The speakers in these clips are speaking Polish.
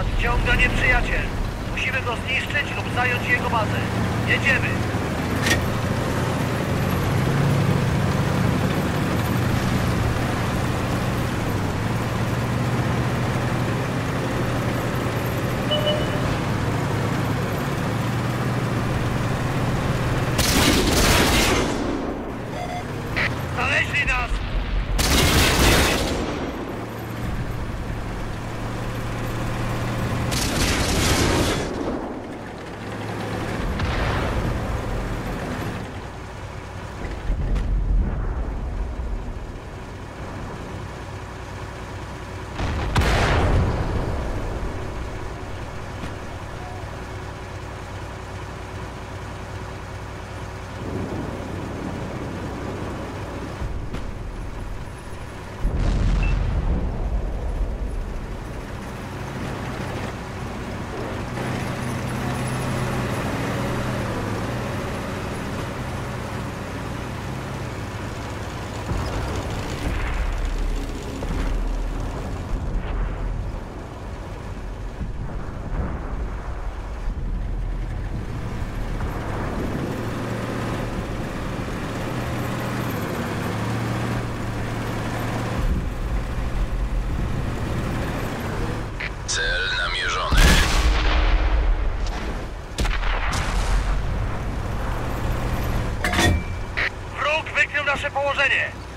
Nadciąga nieprzyjaciel. Musimy go zniszczyć lub zająć jego bazę. Jedziemy! nasze położenie!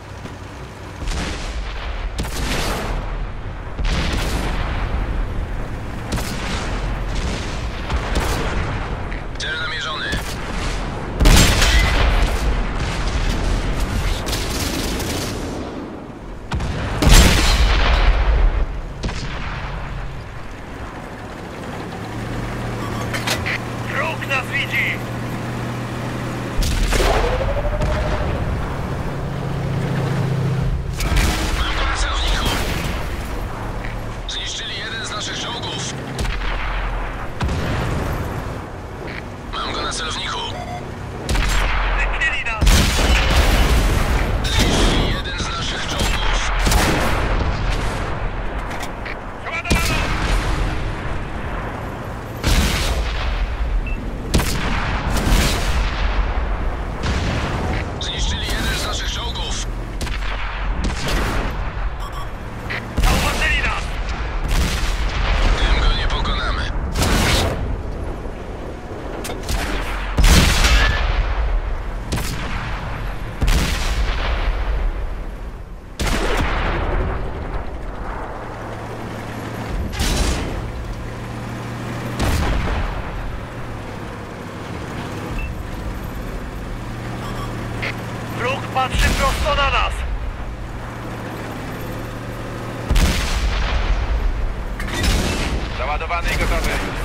celowniku. Patrzy prosto na nas! Załadowany i gotowy.